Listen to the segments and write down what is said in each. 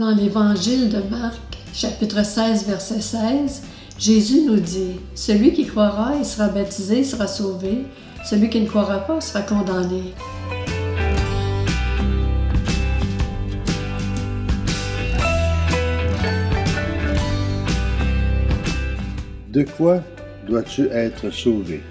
Dans l'Évangile de Marc, chapitre 16, verset 16, Jésus nous dit, Celui qui croira et sera baptisé sera sauvé, celui qui ne croira pas sera condamné. De quoi dois-tu être sauvé?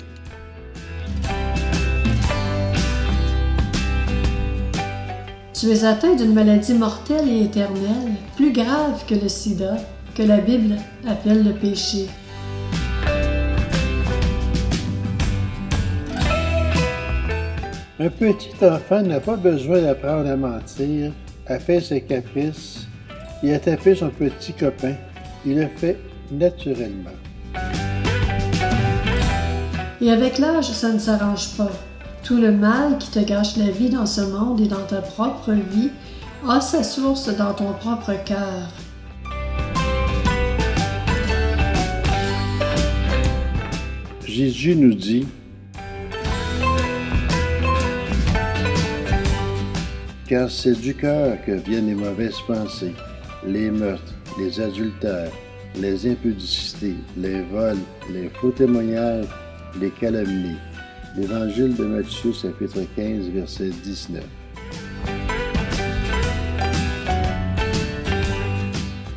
Tu es atteint d'une maladie mortelle et éternelle, plus grave que le sida, que la Bible appelle le péché. Un petit enfant n'a pas besoin d'apprendre à mentir, à faire ses caprices et à taper son petit copain. Il le fait naturellement. Et avec l'âge, ça ne s'arrange pas. Tout le mal qui te gâche la vie dans ce monde et dans ta propre vie a sa source dans ton propre cœur. Jésus nous dit, Car c'est du cœur que viennent les mauvaises pensées, les meurtres, les adultères, les impudicités, les vols, les faux témoignages, les calomnies. L'Évangile de Matthieu, chapitre 15, verset 19.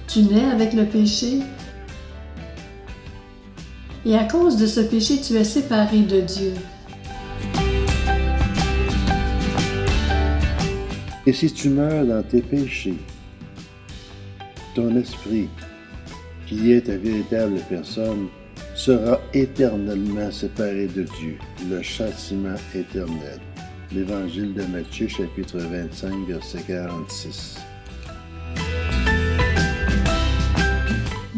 Tu nais avec le péché? Et à cause de ce péché, tu es séparé de Dieu. Et si tu meurs dans tes péchés, ton esprit, qui est ta véritable personne, sera éternellement séparé de Dieu, le châtiment éternel. L'Évangile de Matthieu, chapitre 25, verset 46.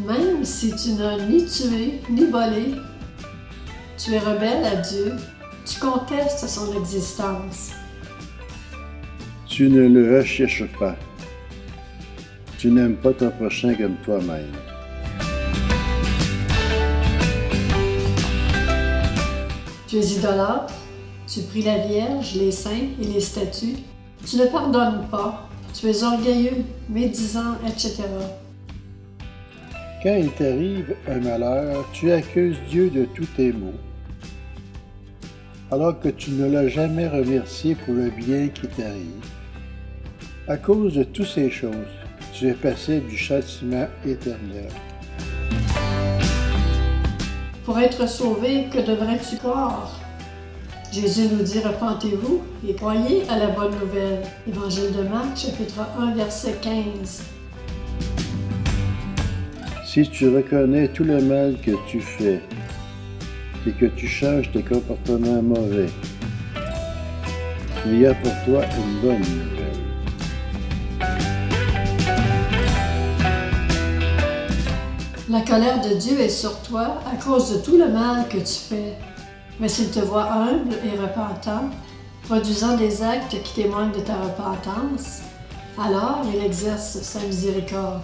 Même si tu n'as ni tué ni volé, tu es rebelle à Dieu, tu contestes son existence. Tu ne le recherches pas. Tu n'aimes pas ton prochain comme toi-même. Tu es idolâtre, tu pries la Vierge, les saints et les statues. Tu ne pardonnes pas, tu es orgueilleux, médisant, etc. Quand il t'arrive un malheur, tu accuses Dieu de tous tes maux, alors que tu ne l'as jamais remercié pour le bien qui t'arrive. À cause de toutes ces choses, tu es passé du châtiment éternel. Pour être sauvé, que devrais-tu croire? Jésus nous dit Repentez-vous et croyez à la bonne nouvelle. Évangile de Marc, chapitre 1, verset 15. Si tu reconnais tout le mal que tu fais et que tu changes tes comportements mauvais, il y a pour toi une bonne nouvelle. La colère de Dieu est sur toi à cause de tout le mal que tu fais. Mais s'il te voit humble et repentant, produisant des actes qui témoignent de ta repentance, alors il exerce sa miséricorde.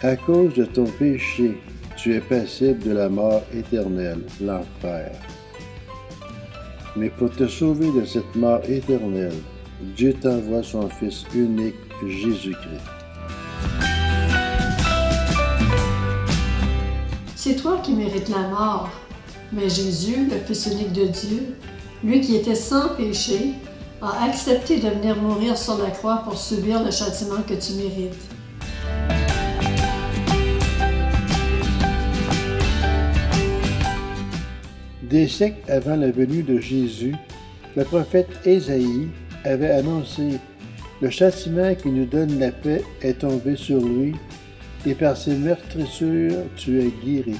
À cause de ton péché, tu es passible de la mort éternelle, l'enfer. Mais pour te sauver de cette mort éternelle, Dieu t'envoie son Fils unique, Jésus-Christ. C'est toi qui mérites la mort, mais Jésus, le Fils unique de Dieu, lui qui était sans péché, a accepté de venir mourir sur la croix pour subir le châtiment que tu mérites. Des siècles avant la venue de Jésus, le prophète Ésaïe avait annoncé Le châtiment qui nous donne la paix est tombé sur lui, et par ses meurtrissures tu es guéri.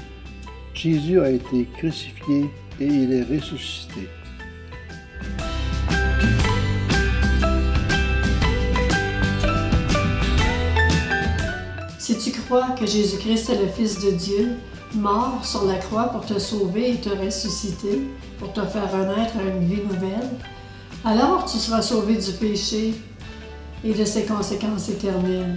Jésus a été crucifié et il est ressuscité. Si tu crois que Jésus-Christ est le Fils de Dieu, mort sur la croix pour te sauver et te ressusciter, pour te faire renaître à une vie nouvelle, alors tu seras sauvé du péché et de ses conséquences éternelles.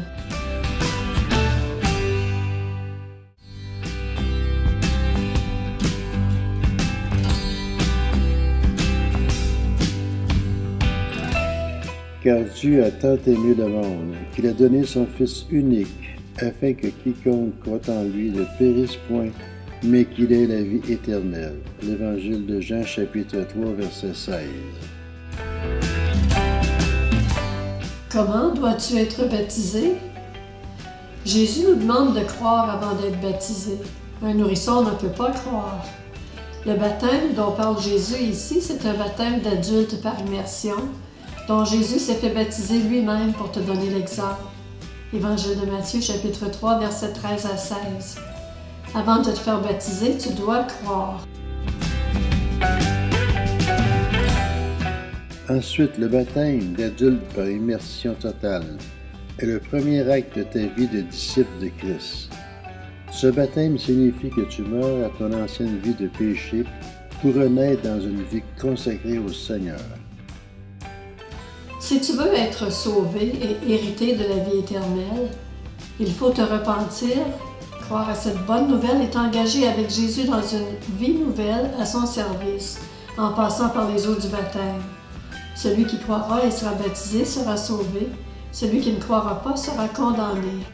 Car Dieu a tant aimé le monde qu'il a donné son Fils unique, afin que quiconque croit en lui ne périsse point, mais qu'il ait la vie éternelle. L'Évangile de Jean chapitre 3 verset 16. Comment dois-tu être baptisé? Jésus nous demande de croire avant d'être baptisé. Un nourrisson ne peut pas croire. Le baptême dont parle Jésus ici, c'est un baptême d'adulte par immersion, dont Jésus s'est fait baptiser lui-même pour te donner l'exemple. Évangile de Matthieu chapitre 3 versets 13 à 16. Avant de te faire baptiser, tu dois croire. Ensuite, le baptême d'adulte par immersion totale est le premier acte de ta vie de disciple de Christ. Ce baptême signifie que tu meurs à ton ancienne vie de péché pour renaître dans une vie consacrée au Seigneur. Si tu veux être sauvé et hériter de la vie éternelle, il faut te repentir, croire à cette bonne nouvelle et t'engager avec Jésus dans une vie nouvelle à son service, en passant par les eaux du baptême. Celui qui croira et sera baptisé sera sauvé, celui qui ne croira pas sera condamné.